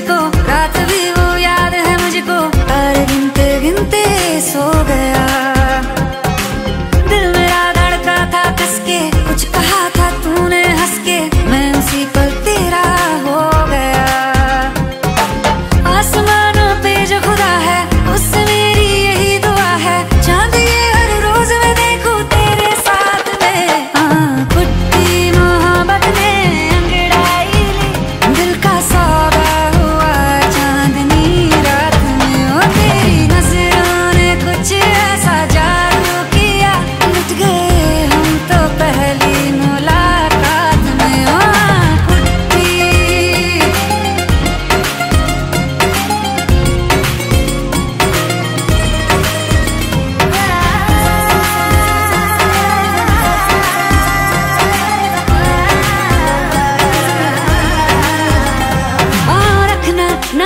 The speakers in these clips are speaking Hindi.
physical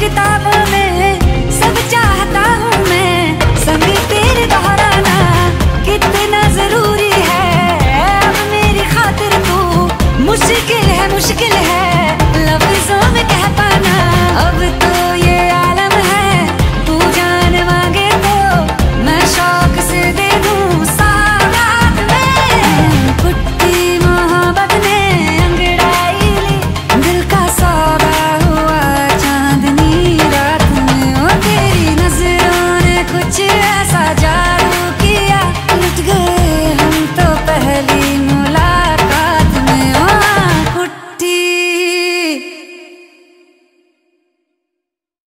किताबों में सब चाहता हूँ मैं। समी तेरे दोहराना कितना ज़रूरी है। अब मेरी खातिर तू मुश्किल है, मुश्किल